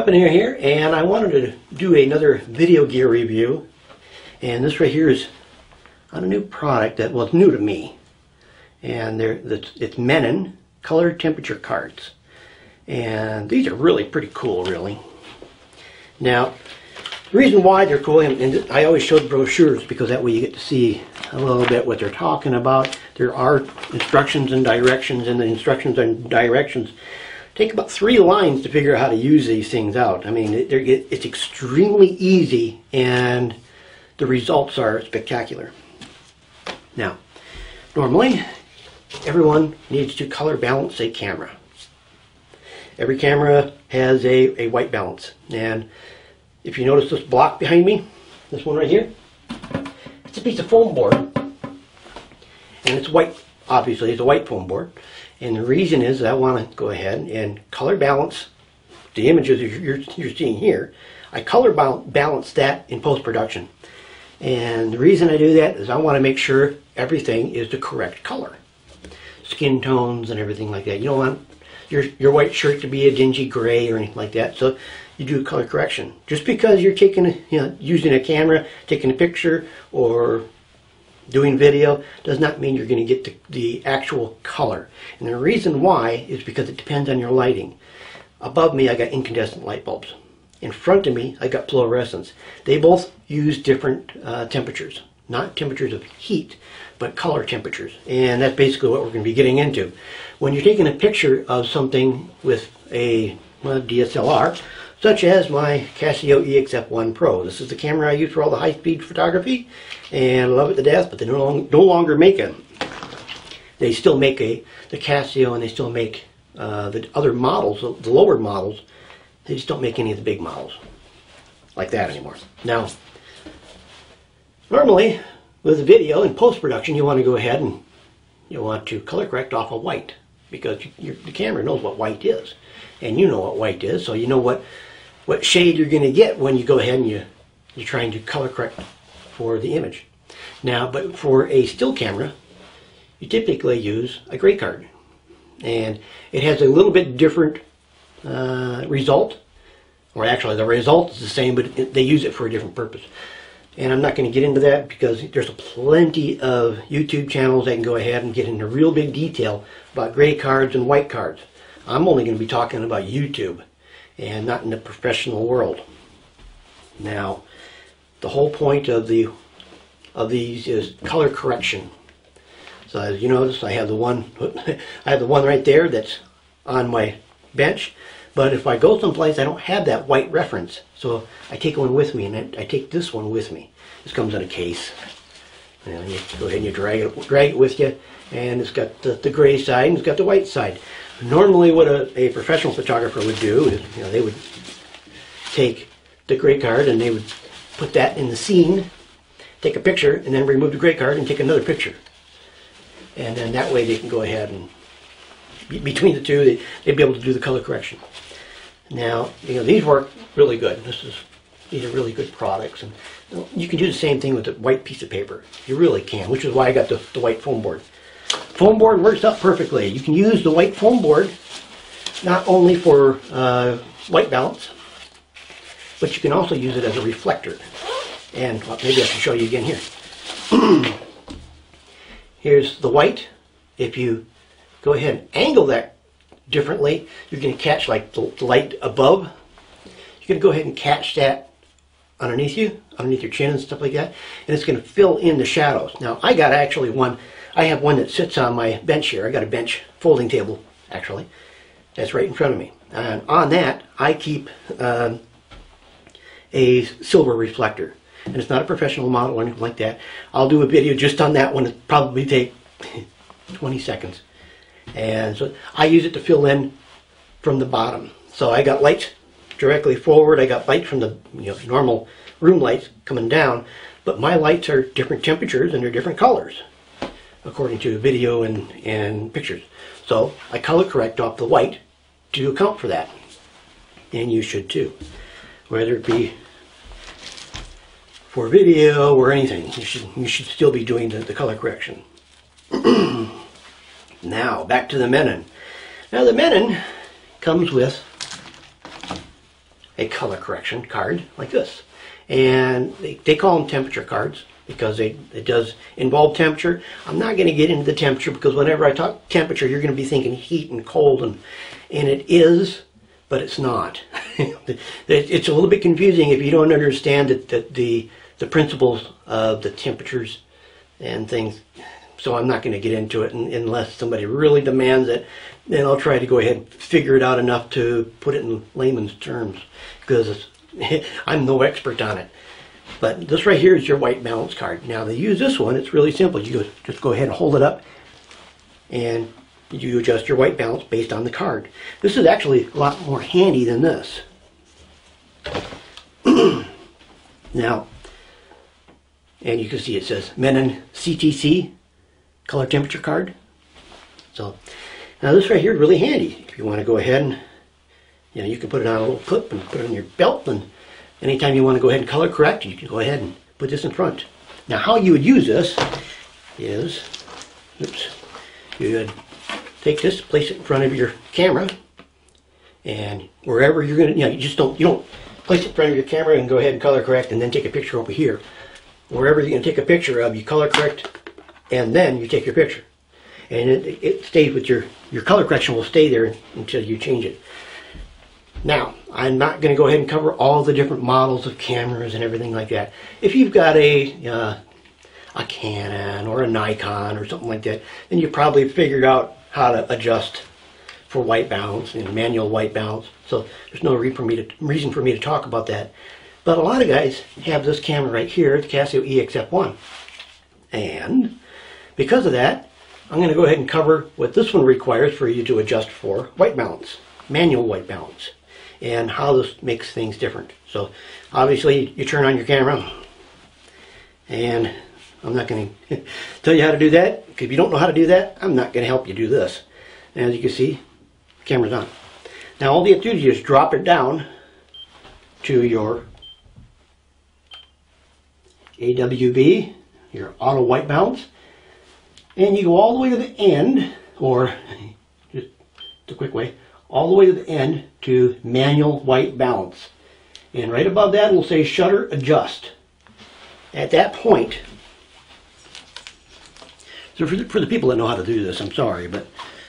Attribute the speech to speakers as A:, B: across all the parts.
A: Weaponeer here, and I wanted to do another video gear review. And this right here is on a new product that was new to me. And they're, it's Mennon color temperature cards. And these are really pretty cool, really. Now, the reason why they're cool, and I always show the brochures because that way you get to see a little bit what they're talking about. There are instructions and directions, and the instructions and directions take about three lines to figure out how to use these things out. I mean, it, it's extremely easy and the results are spectacular. Now, normally everyone needs to color balance a camera. Every camera has a, a white balance. And if you notice this block behind me, this one right here, it's a piece of foam board. And it's white, obviously, it's a white foam board. And the reason is I want to go ahead and color balance the images you're, you're seeing here. I color balance that in post-production. And the reason I do that is I want to make sure everything is the correct color. Skin tones and everything like that. You don't want your, your white shirt to be a dingy gray or anything like that. So you do color correction. Just because you're taking, you know, using a camera, taking a picture, or doing video does not mean you're going to get the, the actual color. And the reason why is because it depends on your lighting. Above me I got incandescent light bulbs. In front of me I got fluorescents. They both use different uh, temperatures. Not temperatures of heat, but color temperatures. And that's basically what we're going to be getting into. When you're taking a picture of something with a well, DSLR, such as my Casio EX-F1 Pro. This is the camera I use for all the high-speed photography, and I love it to death, but they no, long, no longer make it. They still make a the Casio, and they still make uh, the other models, the lower models. They just don't make any of the big models like that anymore. Now, normally with a video in post-production, you want to go ahead and you want to color correct off of white because the camera knows what white is and you know what white is so you know what what shade you're going to get when you go ahead and you, you're trying to color correct for the image. Now, but for a still camera, you typically use a gray card. And it has a little bit different uh, result. Or actually, the result is the same, but they use it for a different purpose. And I'm not going to get into that because there's plenty of YouTube channels that can go ahead and get into real big detail about gray cards and white cards. I'm only going to be talking about YouTube and not in the professional world. Now, the whole point of the of these is color correction. So as you notice, I have the one I have the one right there that's on my bench. But if I go someplace, I don't have that white reference. So I take one with me, and I, I take this one with me. This comes in a case. You, you go ahead and you drag it, drag it with you, and it's got the, the gray side and it's got the white side. Normally what a, a professional photographer would do is, you know, they would take the gray card and they would put that in the scene, take a picture, and then remove the gray card and take another picture. And then that way they can go ahead and, between the two, they, they'd be able to do the color correction. Now, you know, these work really good. This is, these are really good products. And you can do the same thing with a white piece of paper. You really can, which is why I got the, the white foam board. Foam board works out perfectly. You can use the white foam board not only for uh, white balance, but you can also use it as a reflector. And well, maybe I can show you again here. Here's the white. If you go ahead and angle that differently, you're going to catch like the light above. You're going to go ahead and catch that underneath you, underneath your chin and stuff like that, and it's going to fill in the shadows. Now, I got actually one I have one that sits on my bench here. I got a bench folding table, actually. That's right in front of me. And on that, I keep um, a silver reflector. And it's not a professional model or anything like that. I'll do a video just on that one. It'll probably take 20 seconds. And so I use it to fill in from the bottom. So I got lights directly forward. I got light from the you know, normal room lights coming down. But my lights are different temperatures and they're different colors according to video and, and pictures. So I color correct off the white to account for that. And you should too. Whether it be for video or anything, you should, you should still be doing the, the color correction. now, back to the Mennon. Now the Mennon comes with a color correction card like this. And they, they call them temperature cards because they, it does involve temperature. I'm not going to get into the temperature because whenever I talk temperature, you're going to be thinking heat and cold, and, and it is, but it's not. it's a little bit confusing if you don't understand that, that the, the principles of the temperatures and things. So I'm not going to get into it unless somebody really demands it. Then I'll try to go ahead and figure it out enough to put it in layman's terms because I'm no expert on it. But this right here is your white balance card. Now to use this one, it's really simple. You just go ahead and hold it up and you adjust your white balance based on the card. This is actually a lot more handy than this. now, and you can see it says Mennon CTC color temperature card. So now this right here is really handy. If you want to go ahead and you know you can put it on a little clip and put it on your belt and anytime you want to go ahead and color correct you can go ahead and put this in front. Now how you would use this is oops you would take this place it in front of your camera and wherever you're gonna you know you just don't you don't place it in front of your camera and go ahead and color correct and then take a picture over here wherever you're to take a picture of, you color correct, and then you take your picture. And it, it stays with your, your color correction will stay there until you change it. Now, I'm not going to go ahead and cover all the different models of cameras and everything like that. If you've got a, uh, a Canon or a Nikon or something like that, then you probably figured out how to adjust for white balance and manual white balance. So there's no for me to, reason for me to talk about that. But a lot of guys have this camera right here, the Casio EX-F1. And because of that, I'm going to go ahead and cover what this one requires for you to adjust for white balance, manual white balance, and how this makes things different. So obviously you turn on your camera and I'm not going to tell you how to do that. If you don't know how to do that, I'm not going to help you do this. And as you can see, camera's on. Now all you have to do is just drop it down to your AWB, your auto white balance, and you go all the way to the end, or just the quick way, all the way to the end to manual white balance. And right above that will say shutter adjust. At that point, so for the, for the people that know how to do this, I'm sorry, but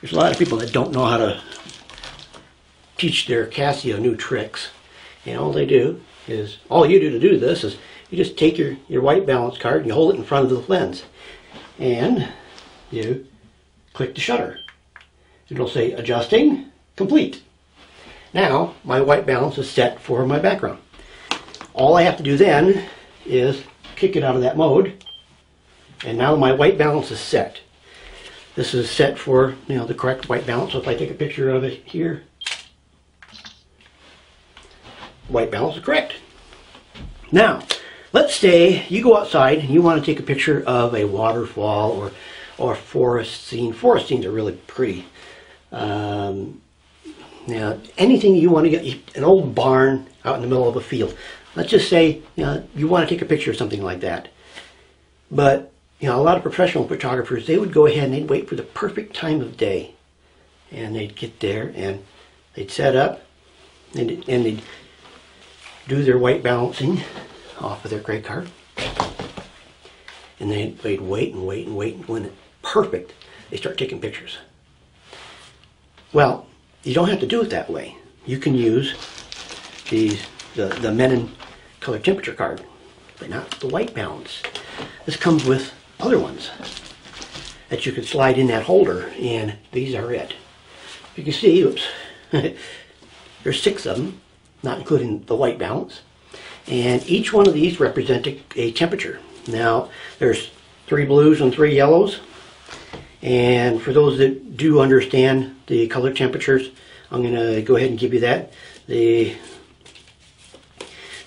A: there's a lot of people that don't know how to teach their Casio new tricks. And all they do is, all you do to do this is you just take your, your white balance card and you hold it in front of the lens. And you click the shutter. It'll say adjusting complete. Now my white balance is set for my background. All I have to do then is kick it out of that mode and now my white balance is set. This is set for you know the correct white balance. So if I take a picture of it here, white balance is correct. Now, let's say you go outside and you want to take a picture of a waterfall or or forest scene. Forest scenes are really pretty. Um, now, anything you want to get, an old barn out in the middle of a field. Let's just say you, know, you want to take a picture of something like that. But, you know, a lot of professional photographers, they would go ahead and they'd wait for the perfect time of day. And they'd get there and they'd set up and, and they'd do their white balancing off of their credit card. And they, they'd wait and wait and wait. And when it's perfect, they start taking pictures. Well, you don't have to do it that way. You can use these the, the Mennon color temperature card, but not the white balance. This comes with other ones that you can slide in that holder, and these are it. You can see, oops, there's six of them, not including the white balance. And each one of these represent a, a temperature. Now, there's three blues and three yellows. And for those that do understand the color temperatures, I'm going to go ahead and give you that. The,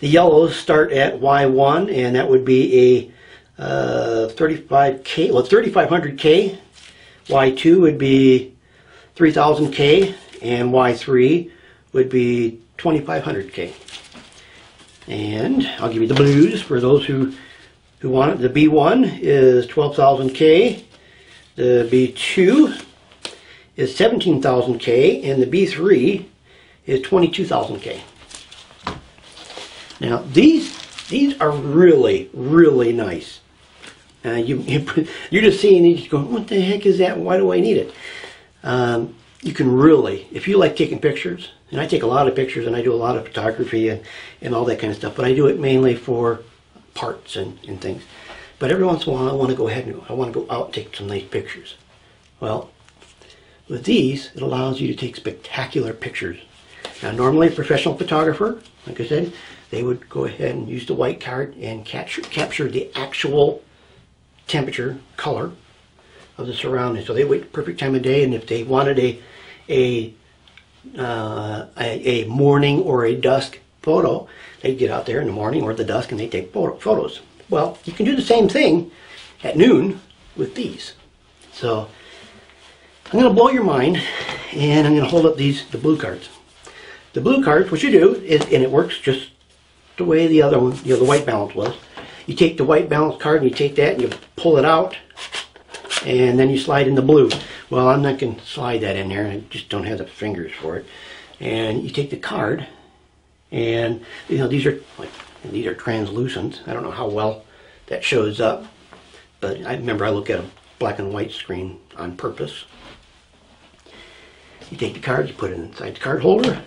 A: the yellows start at Y1, and that would be a uh, 35K, well, 3500K. Y2 would be 3000K, and Y3 would be 2500K. And I'll give you the blues for those who, who want it. The B1 is 12,000K. The B2 is 17,000K. And the B3 is 22,000K. Now these these are really really nice. Uh, you, you you're just seeing these going, what the heck is that? Why do I need it? Um, you can really, if you like taking pictures, and I take a lot of pictures and I do a lot of photography and, and all that kind of stuff, but I do it mainly for parts and, and things. But every once in a while I want to go ahead and I want to go out and take some nice pictures. Well, with these, it allows you to take spectacular pictures. Now normally a professional photographer, like I said, they would go ahead and use the white card and capture, capture the actual temperature, color of the surroundings. So they wait perfect time of day, and if they wanted a a uh, a, a, morning or a dusk photo, they'd get out there in the morning or the dusk and they take photo, photos. Well, you can do the same thing at noon with these. So I'm going to blow your mind, and I'm going to hold up these the blue cards. The blue cards, what you do is, and it works just the way the other one, you know, the white balance was. You take the white balance card and you take that and you pull it out and then you slide in the blue. Well, I'm not going to slide that in there. I just don't have the fingers for it. And you take the card, and you know these are like these are translucent. I don't know how well that shows up, but I remember I look at a black and white screen on purpose. You take the card, you put it inside the card holder,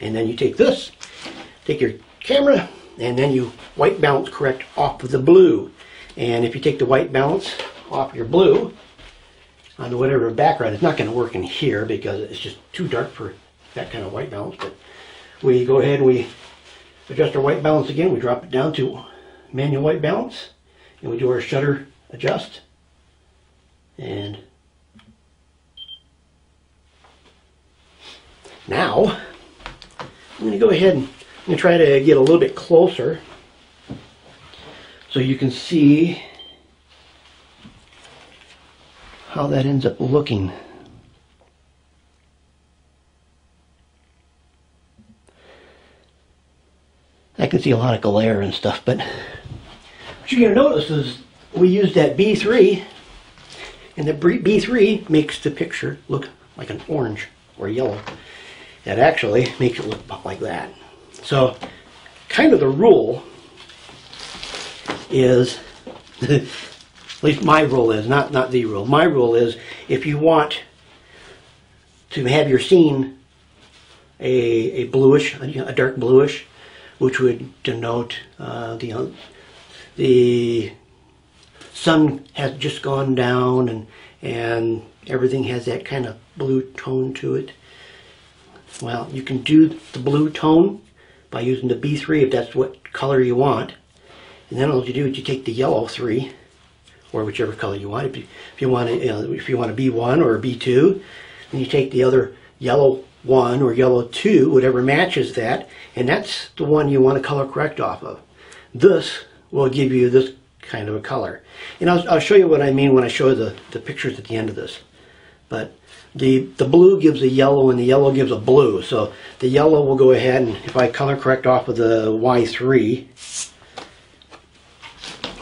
A: and then you take this, take your camera, and then you white balance correct off of the blue. And if you take the white balance off your blue on whatever background. It's not going to work in here because it's just too dark for that kind of white balance. But we go ahead and we adjust our white balance again. We drop it down to manual white balance and we do our shutter adjust. And now I'm going to go ahead and I'm going to try to get a little bit closer so you can see how that ends up looking. See a lot of glare and stuff, but what you're going to notice is we used that B3, and the B3 makes the picture look like an orange or yellow. That actually makes it look like that. So, kind of the rule is At least my rule is, not, not the rule. My rule is if you want to have your scene a, a bluish, a, dark bluish, which would denote uh, the, uh, the sun has just gone down and, and everything has that kind of blue tone to it. Well, you can do the blue tone by using the B3 if that's what color you want. And then all you do is you take the yellow 3 or whichever color you want. If you, if you want to, you know, if you want a B1 or a B2, then you take the other yellow one or yellow two, whatever matches that, and that's the one you want to color correct off of. This will give you this kind of a color. And I'll, I'll show you what I mean when I show the, the pictures at the end of this. But the, the blue gives a yellow and the yellow gives a blue. So the yellow will go ahead and if I color correct off of the Y3,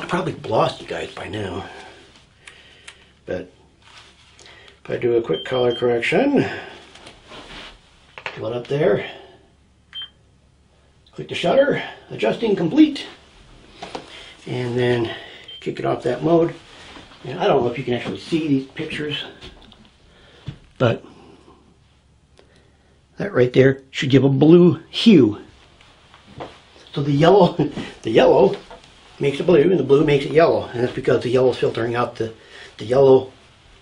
A: I probably lost you guys by now. But if I do a quick color correction, it up there, click the shutter, adjusting complete, and then kick it off that mode. And I don't know if you can actually see these pictures, but that right there should give a blue hue. So the yellow, the yellow makes it blue and the blue makes it yellow and that's because the yellow is filtering out the, the yellow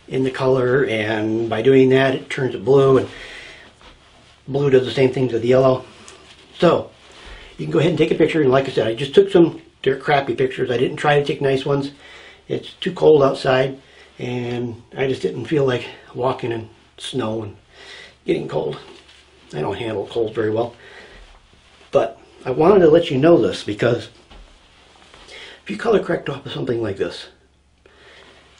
A: in the color and by doing that it turns it blue and blue does the same thing to the yellow. So you can go ahead and take a picture and like I said I just took some crappy pictures. I didn't try to take nice ones. It's too cold outside and I just didn't feel like walking in snow and getting cold. I don't handle cold very well. But I wanted to let you know this because if you color correct off of something like this,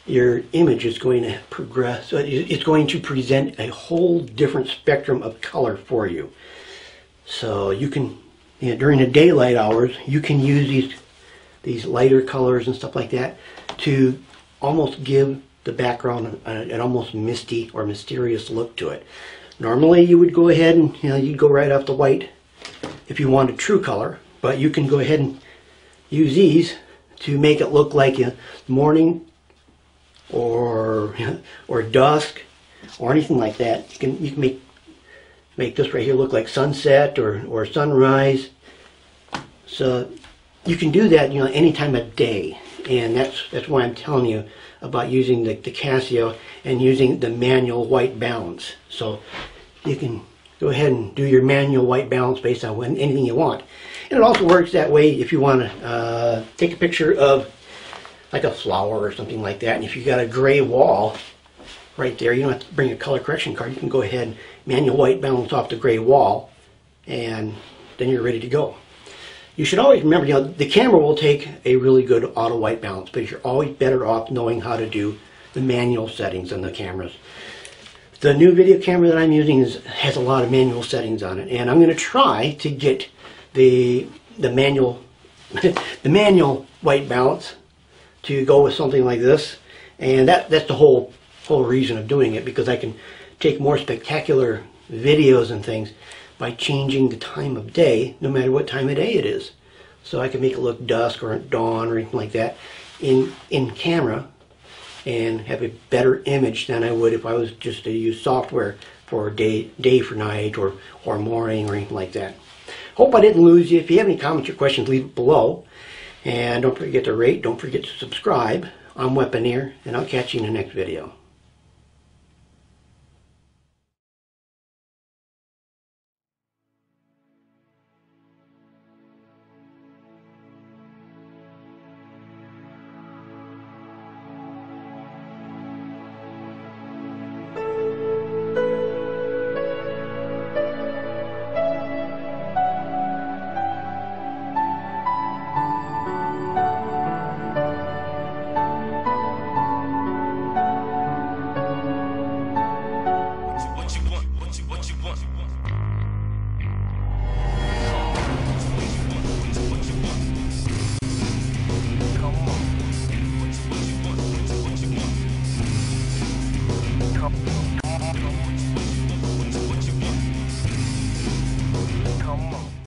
A: your image is going to progress, uh, it's going to present a whole different spectrum of color for you. So you can, you know, during the daylight hours, you can use these, these lighter colors and stuff like that to almost give the background an, an almost misty or mysterious look to it. Normally you would go ahead and, you know, you'd go right off the white if you wanted true color. but you can go ahead and use these to make it look like a morning or or dusk or anything like that. You can you can make make this right here look like sunset or, or sunrise. So you can do that, you know, any time of day. And that's that's why I'm telling you about using the, the Casio and using the manual white balance. So you can go ahead and do your manual white balance based on when, anything you want. And it also works that way if you want to uh, take a picture of like a flower or something like that. And if you got a gray wall right there, you don't have to bring a color correction card. You can go ahead and manual white balance off the gray wall and then you're ready to go. You should always remember, you know, the camera will take a really good auto white balance, but you're always better off knowing how to do the manual settings on the cameras. The new video camera that I'm using is, has a lot of manual settings on it, and I'm going to try to get the the manual the manual white balance to go with something like this, and that that's the whole whole reason of doing it because I can take more spectacular videos and things by changing the time of day, no matter what time of day it is. So I can make it look dusk or dawn or anything like that in, in camera and have a better image than I would if I was just to use software for day, day for night or, or morning or anything like that. Hope I didn't lose you. If you have any comments or questions, leave it below. And don't forget to rate, don't forget to subscribe. I'm Weaponeer, and I'll catch you in the next video.